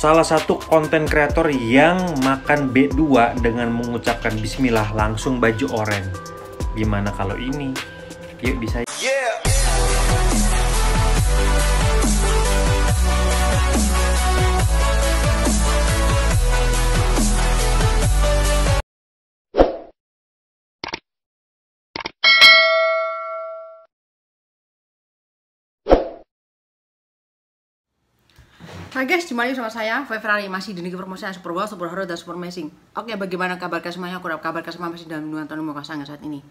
salah satu konten kreator yang makan B2 dengan mengucapkan bismillah langsung baju oranye. Gimana kalau ini? Yuk bisa. Hai guys, jumpa lagi sama saya, Fevrari Masih di Promosi Super Wow, Super Hero, dan Super Amazing Oke, bagaimana kabar kalian semuanya? Aku kabar kalian semua masih dalam lindungan Tuhan Muka Sang saat ini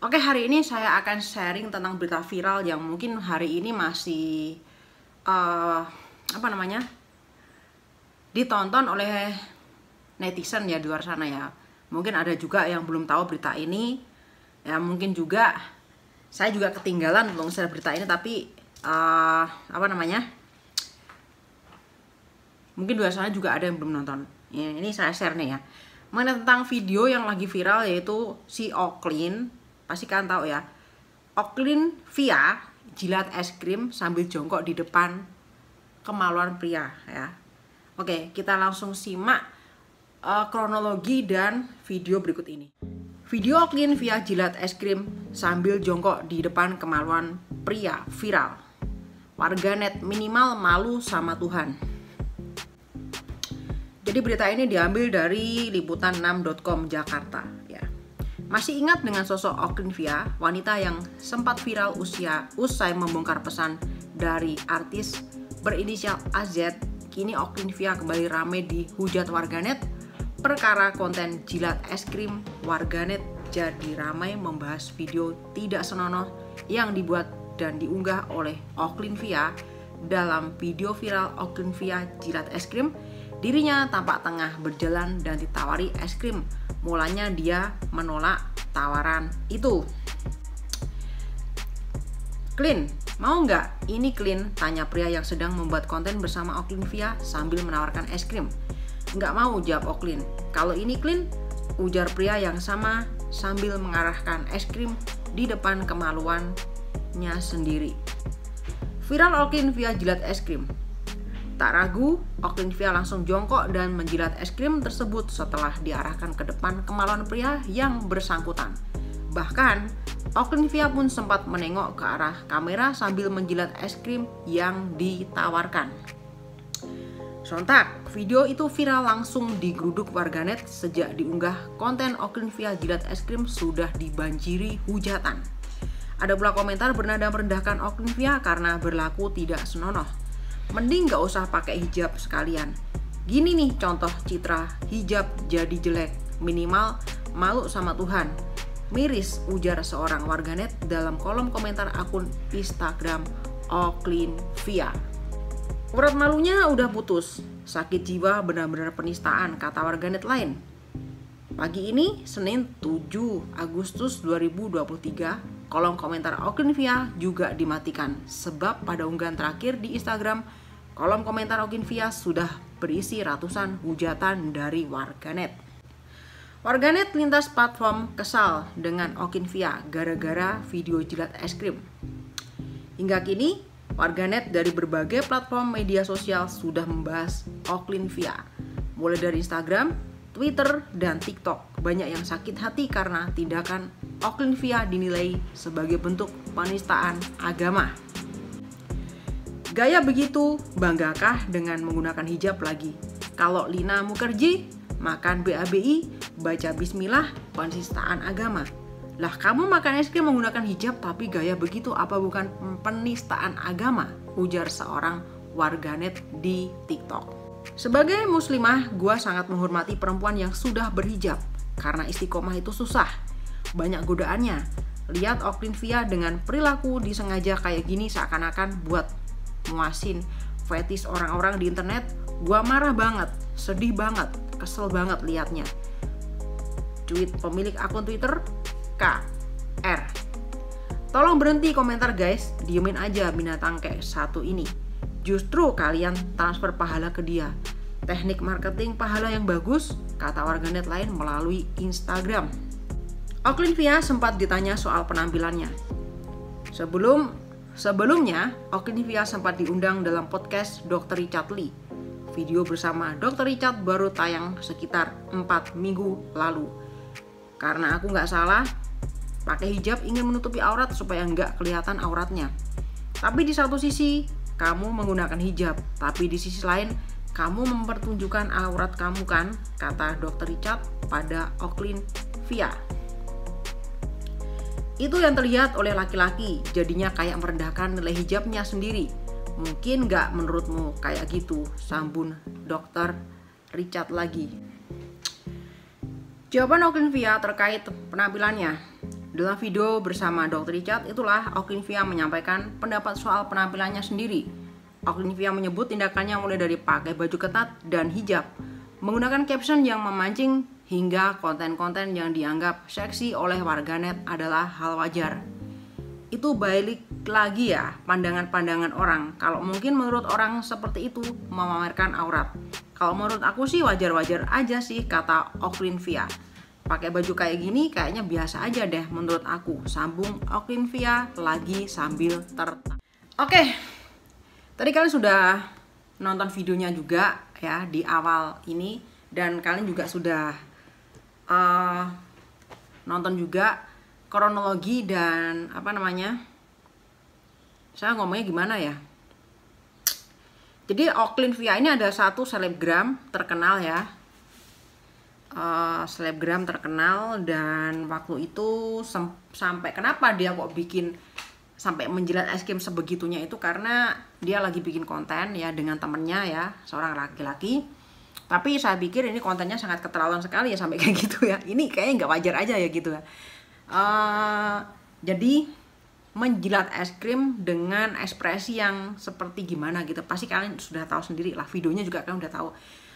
Oke, hari ini saya akan sharing tentang berita viral yang mungkin hari ini masih uh, Apa namanya? Ditonton oleh netizen ya di luar sana ya Mungkin ada juga yang belum tahu berita ini Ya mungkin juga saya juga ketinggalan belum share berita ini tapi uh, apa namanya mungkin di sana juga ada yang belum nonton. Ya, ini saya share nih ya. Mengenai tentang video yang lagi viral yaitu si Oklin pasti kalian tahu ya. Oklin via jilat es krim sambil jongkok di depan kemaluan pria ya. Oke kita langsung simak uh, kronologi dan video berikut ini. Video Oklin via jilat es krim sambil jongkok di depan kemaluan pria viral. Warganet minimal malu sama Tuhan jadi berita ini diambil dari liputan6.com Jakarta ya. Masih ingat dengan sosok Via, wanita yang sempat viral usia usai membongkar pesan dari artis berinisial AZ, kini Via kembali rame di hujat warganet perkara konten jilat es krim warganet jadi ramai membahas video tidak senonoh yang dibuat dan diunggah oleh Via dalam video viral Via jilat es krim Dirinya tampak tengah berjalan dan ditawari es krim. Mulanya dia menolak tawaran itu. Clean, mau nggak? Ini Clean, tanya pria yang sedang membuat konten bersama Via sambil menawarkan es krim. Nggak mau, jawab Oklin. Kalau ini Clean, ujar pria yang sama sambil mengarahkan es krim di depan kemaluannya sendiri. Viral Oklin via jilat es krim. Tak ragu, Octavia langsung jongkok dan menjilat es krim tersebut setelah diarahkan ke depan kemaluan pria yang bersangkutan. Bahkan, Octavia pun sempat menengok ke arah kamera sambil menjilat es krim yang ditawarkan. Sontak, video itu viral langsung digeruduk warganet sejak diunggah konten Octavia jilat es krim sudah dibanjiri hujatan. Ada pula komentar bernada merendahkan Octavia karena berlaku tidak senonoh mending gak usah pakai hijab sekalian. Gini nih contoh citra hijab jadi jelek, minimal malu sama Tuhan. Miris ujar seorang warganet dalam kolom komentar akun Instagram Oklin Via. Urat malunya udah putus, sakit jiwa benar-benar penistaan, kata warganet lain. Pagi ini, Senin 7 Agustus 2023, kolom komentar Oklin Via juga dimatikan sebab pada unggahan terakhir di Instagram Kolom komentar Via sudah berisi ratusan hujatan dari warganet. Warganet lintas platform kesal dengan Via gara-gara video jilat es krim. Hingga kini, warganet dari berbagai platform media sosial sudah membahas Via, mulai dari Instagram, Twitter, dan TikTok. Banyak yang sakit hati karena tindakan Via dinilai sebagai bentuk penistaan agama. Gaya begitu, banggakah dengan menggunakan hijab lagi? Kalau Lina Mukerji, makan BABI, baca bismillah, penistaan agama. Lah kamu makan es krim menggunakan hijab tapi gaya begitu apa bukan penistaan agama? Ujar seorang warganet di TikTok. Sebagai muslimah, gua sangat menghormati perempuan yang sudah berhijab karena istiqomah itu susah. Banyak godaannya. Lihat Oklin Via dengan perilaku disengaja kayak gini seakan-akan buat muasin fetis orang-orang di internet gua marah banget sedih banget kesel banget liatnya. Tweet pemilik akun twitter K R. Tolong berhenti komentar guys. Diemin aja binatang kayak satu ini. Justru kalian transfer pahala ke dia. Teknik marketing pahala yang bagus kata warganet lain melalui Instagram. Oklin Via sempat ditanya soal penampilannya. Sebelum Sebelumnya, Okinivia sempat diundang dalam podcast Dr. Richard Lee. video bersama Dr. Richard baru tayang sekitar 4 minggu lalu. Karena aku nggak salah, pakai hijab ingin menutupi aurat supaya nggak kelihatan auratnya. Tapi di satu sisi, kamu menggunakan hijab, tapi di sisi lain, kamu mempertunjukkan aurat kamu kan, kata Dr. Richard pada Oaklin Via. Itu yang terlihat oleh laki-laki, jadinya kayak merendahkan nilai hijabnya sendiri Mungkin nggak menurutmu kayak gitu, sambun dokter Richard lagi. Jawaban Okinvia terkait penampilannya. Dalam video bersama Dr. Richard, itulah Okinvia menyampaikan pendapat soal penampilannya sendiri. Okinvia menyebut tindakannya mulai dari pakai baju ketat dan hijab, menggunakan caption yang memancing hingga konten-konten yang dianggap seksi oleh warganet adalah hal wajar itu balik lagi ya pandangan-pandangan orang. Kalau mungkin menurut orang seperti itu memamerkan aurat. Kalau menurut aku sih wajar-wajar aja sih kata Oklin Via. Pakai baju kayak gini kayaknya biasa aja deh menurut aku. Sambung Oklin Via lagi sambil ter. Oke, tadi kalian sudah nonton videonya juga ya di awal ini dan kalian juga sudah uh, nonton juga kronologi dan apa namanya? Saya ngomongnya gimana ya? Jadi Oaklin Via ini ada satu selebgram terkenal ya. Uh, selebgram terkenal dan waktu itu sampai kenapa dia kok bikin sampai menjilat es krim sebegitunya itu? Karena dia lagi bikin konten ya dengan temennya ya seorang laki-laki tapi saya pikir ini kontennya sangat keterlaluan sekali ya sampai kayak gitu ya. Ini kayaknya nggak wajar aja ya gitu ya. Uh, jadi menjilat es krim dengan ekspresi yang seperti gimana gitu. Pasti kalian sudah tahu sendiri lah videonya juga kalian udah tahu.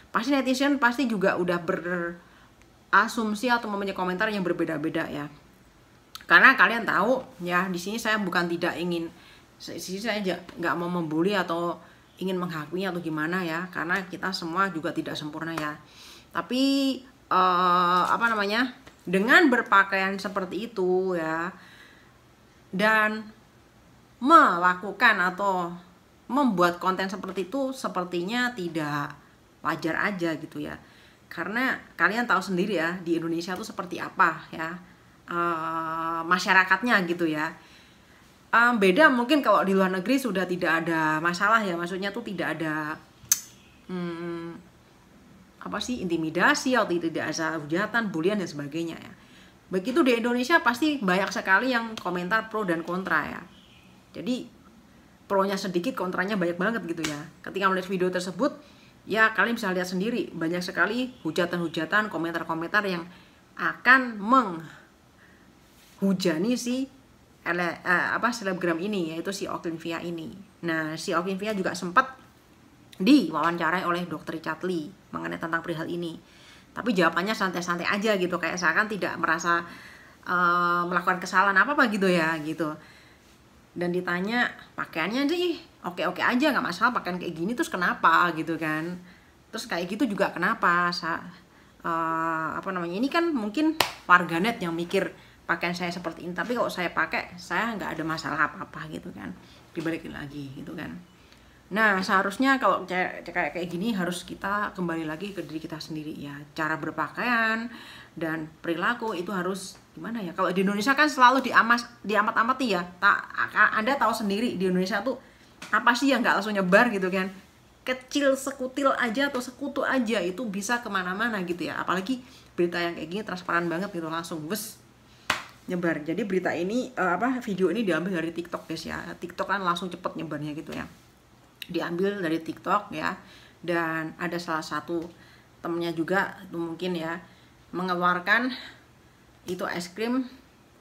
Pasti netizen pasti juga udah berasumsi atau mempunyai komentar yang berbeda-beda ya. Karena kalian tahu ya di sini saya bukan tidak ingin di sini saya nggak mau membuli atau ingin menghakimi atau gimana ya karena kita semua juga tidak sempurna ya. Tapi uh, apa namanya dengan berpakaian seperti itu ya dan melakukan atau membuat konten seperti itu sepertinya tidak wajar aja gitu ya. Karena kalian tahu sendiri ya di Indonesia itu seperti apa ya uh, masyarakatnya gitu ya um, beda mungkin kalau di luar negeri sudah tidak ada masalah ya maksudnya tuh tidak ada hmm, apa sih intimidasi atau tidak ada hujatan, bulian dan sebagainya ya. Begitu di Indonesia pasti banyak sekali yang komentar pro dan kontra ya. Jadi pro-nya sedikit, kontranya banyak banget gitu ya. Ketika melihat video tersebut, ya kalian bisa lihat sendiri banyak sekali hujatan-hujatan, komentar-komentar yang akan menghujani si ele, uh, apa selebgram ini yaitu si Oklin Via ini. Nah, si Oklin Via juga sempat diwawancarai oleh dokter Richard Lee mengenai tentang perihal ini. Tapi jawabannya santai-santai aja gitu, kayak seakan tidak merasa uh, melakukan kesalahan apa-apa gitu ya gitu. Dan ditanya pakaiannya sih oke-oke aja nggak masalah pakaian kayak gini terus kenapa gitu kan. Terus kayak gitu juga kenapa sa uh, apa namanya ini kan mungkin warganet yang mikir pakaian saya seperti ini tapi kalau saya pakai saya nggak ada masalah apa-apa gitu kan dibalikin lagi gitu kan Nah, seharusnya kalau kayak kayak gini harus kita kembali lagi ke diri kita sendiri ya. Cara berpakaian dan perilaku itu harus gimana ya? Kalau di Indonesia kan selalu diamas diamat-amati ya. Tak Anda tahu sendiri di Indonesia tuh apa sih yang nggak langsung nyebar gitu kan? Kecil sekutil aja atau sekutu aja itu bisa ke mana-mana gitu ya. Apalagi berita yang kayak gini transparan banget gitu langsung wes nyebar. Jadi berita ini uh, apa video ini diambil dari TikTok guys ya. TikTok kan langsung cepet nyebarnya gitu ya. Diambil dari TikTok ya. Dan ada salah satu temennya juga mungkin ya mengeluarkan itu es krim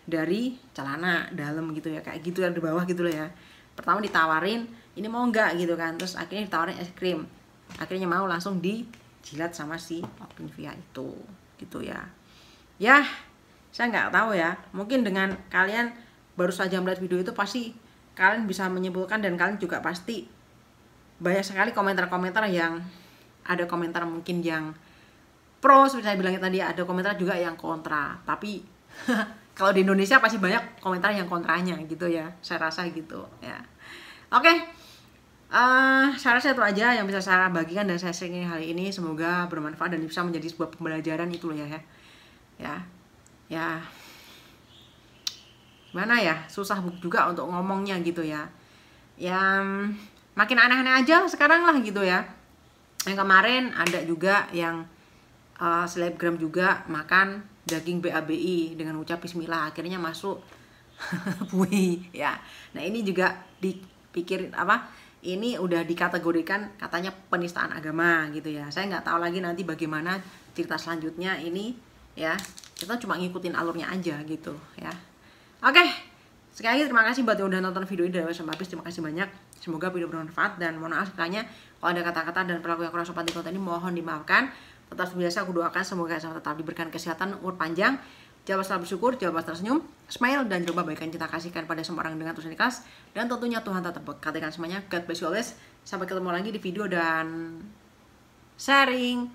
dari celana dalam gitu ya. Kayak gitu yang di bawah gitu loh ya. Pertama ditawarin ini mau nggak? gitu kan. Terus akhirnya ditawarin es krim. Akhirnya mau langsung dijilat sama si Via itu gitu ya. Ya saya nggak tahu ya. Mungkin dengan kalian baru saja melihat video itu pasti kalian bisa menyimpulkan dan kalian juga pasti banyak sekali komentar-komentar yang ada komentar mungkin yang pro seperti saya bilangnya tadi ada komentar juga yang kontra. Tapi kalau di Indonesia pasti banyak komentar yang kontranya gitu ya. Saya rasa gitu ya. Oke. Uh, saya rasa itu aja yang bisa saya bagikan dan saya sharing hari ini. Semoga bermanfaat dan bisa menjadi sebuah pembelajaran itu ya. Ya ya. Ya mana ya? Susah juga untuk ngomongnya gitu ya. Yang makin aneh-aneh aja sekarang lah gitu ya. Yang kemarin ada juga yang uh, selebgram juga makan daging BABI dengan ucap Bismillah akhirnya masuk bui ya. Nah ini juga dipikir apa ini udah dikategorikan katanya penistaan agama gitu ya. Saya nggak tahu lagi nanti bagaimana cerita selanjutnya ini ya kita cuma ngikutin alurnya aja gitu ya oke sekali lagi terima kasih buat yang udah nonton video ini dari sampai habis terima kasih banyak semoga video bermanfaat dan mohon maaf sekalinya kalau ada kata-kata dan perilaku yang kurang sopan di konten ini mohon dimaafkan tetap biasa aku doakan semoga saya tetap diberikan kesehatan umur panjang Jawab selalu bersyukur, jawab tersenyum, smile, dan coba baikkan cinta kasihkan pada semua orang dengan tulisan ikhlas. Dan tentunya Tuhan tetap berkati semuanya. God bless you always. Sampai ketemu lagi di video dan sharing,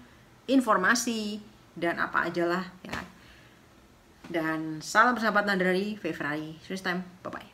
informasi, dan apa aja lah ya. Dan salam persahabatan dari Februari. See you next time. Bye-bye.